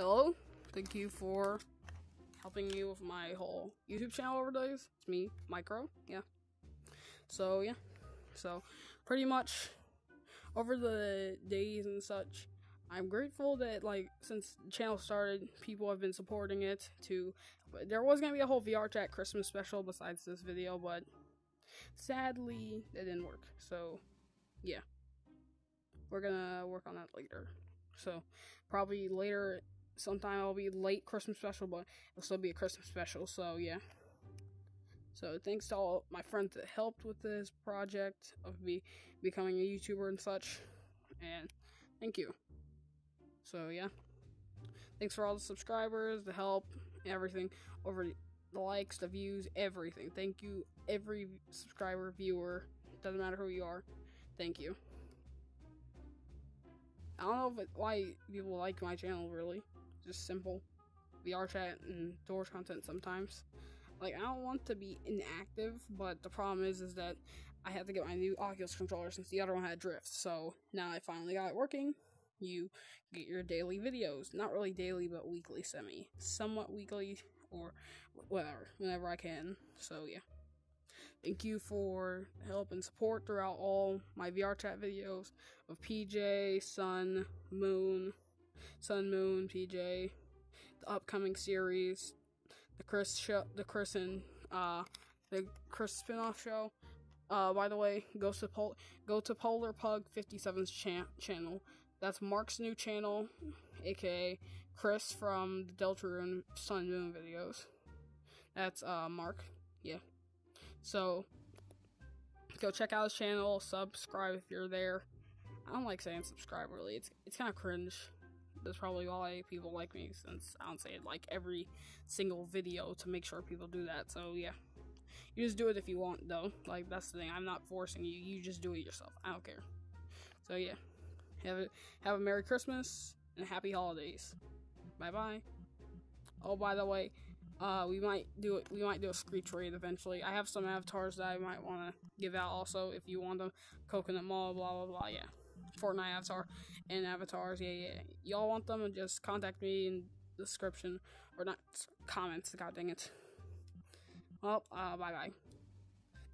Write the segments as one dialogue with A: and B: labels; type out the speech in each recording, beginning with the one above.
A: hello. Thank you for helping me with my whole YouTube channel over days. It's me, Micro. Yeah. So yeah. So pretty much over the days and such, I'm grateful that like since the channel started, people have been supporting it. To there was gonna be a whole VR chat Christmas special besides this video, but sadly it didn't work. So yeah, we're gonna work on that later. So probably later, sometime it'll be late Christmas special, but it'll still be a Christmas special. So yeah. So thanks to all my friends that helped with this project of me becoming a YouTuber and such, and thank you. So yeah, thanks for all the subscribers, the help, everything over the likes, the views, everything. Thank you, every subscriber, viewer, doesn't matter who you are. Thank you. I don't know if it, why people like my channel really. Just simple VR chat and doors content sometimes. Like I don't want to be inactive, but the problem is is that I had to get my new Oculus controller since the other one had drift. So now I finally got it working. You get your daily videos, not really daily, but weekly semi, somewhat weekly or whatever, whenever I can. So yeah. Thank you for help and support throughout all my VR chat videos of PJ, Sun, Moon, Sun, Moon, PJ, the upcoming series, the Chris show, the Chris and uh, the Chris spinoff show. Uh, by the way, go to Pol- go to Polar Pug 57's cha- channel. That's Mark's new channel, aka Chris from the Delta Deltarune Sun Moon videos. That's uh Mark. Yeah. So go check out his channel, subscribe if you're there. I don't like saying subscribe really. It's it's kind of cringe. That's probably why people like me since I don't say it like every single video to make sure people do that. So yeah. You just do it if you want though. Like that's the thing. I'm not forcing you. You just do it yourself. I don't care. So yeah. Have a have a Merry Christmas and Happy Holidays. Bye bye. Oh by the way, uh, we might do it. We might do a screech raid eventually. I have some avatars that I might want to give out also if you want them. Coconut Mall, blah blah blah. Yeah, Fortnite avatar and avatars. Yeah, yeah. Y'all want them? Just contact me in description or not comments. God dang it. Well, uh, bye bye.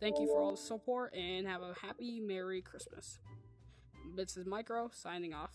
A: Thank you for all the support and have a happy Merry Christmas. This is Micro signing off.